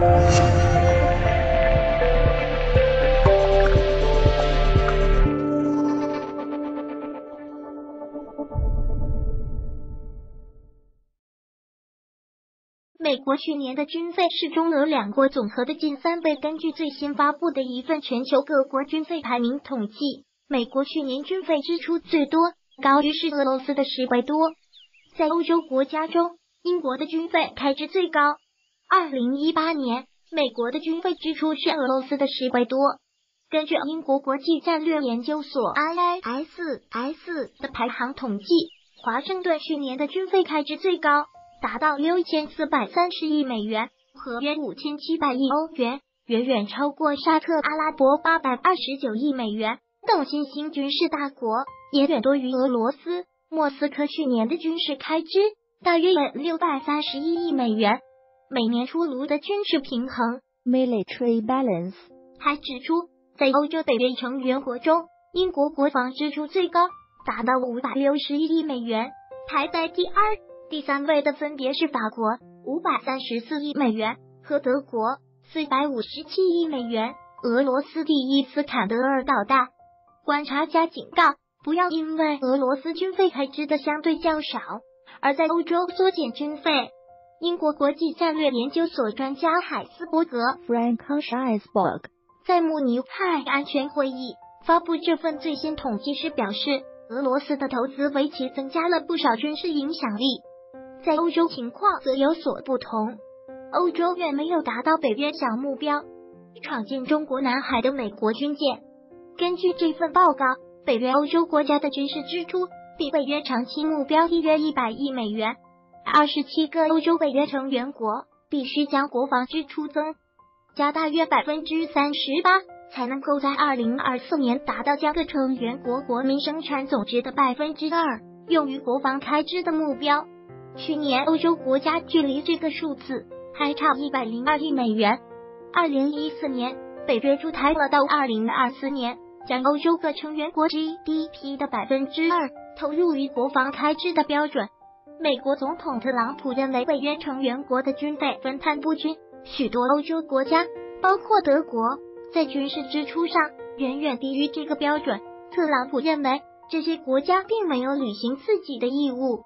美国去年的军费是中俄两国总和的近三倍。根据最新发布的一份全球各国军费排名统计，美国去年军费支出最多，高于是俄罗斯的十倍多。在欧洲国家中，英国的军费开支最高。二零一八年，美国的军费支出是俄罗斯的十倍多。根据英国国际战略研究所 （IISS） 的排行统计，华盛顿去年的军费开支最高。达到六千四百三十亿美元，和约五千七百亿欧元，远远超过沙特阿拉伯八百二十九亿美元等新兴军事大国，也远多于俄罗斯。莫斯科去年的军事开支大约为六百三十一亿美元。每年出炉的军事平衡 （military balance） 还指出，在欧洲北约成员国中，英国国防支出最高，达到五百六十一亿美元，排在第二。第三位的分别是法国五百三十四亿美元和德国四百五十七亿美元。俄罗斯第一斯坎德尔导弹，观察家警告：不要因为俄罗斯军费开支的相对较少，而在欧洲缩减军费。英国国际战略研究所专家海斯伯格 （Frank Scheisberg） 在慕尼黑安全会议发布这份最新统计时表示，俄罗斯的投资为其增加了不少军事影响力。在欧洲情况则有所不同，欧洲远没有达到北约小目标，闯进中国南海的美国军舰。根据这份报告，北约欧洲国家的军事支出比北约长期目标低约一百亿美元。二十七个欧洲北约成员国必须将国防支出增加大约百分之三十八，才能够在二零二四年达到将各成员国国民生产总值的百分之二用于国防开支的目标。去年，欧洲国家距离这个数字还差一百零二亿美元。二零一四年，北约出台了到二零二四年将欧洲各成员国 GDP 的百分之二投入于国防开支的标准。美国总统特朗普认为，北约成员国的军费分摊不均，许多欧洲国家，包括德国，在军事支出上远远低于这个标准。特朗普认为，这些国家并没有履行自己的义务。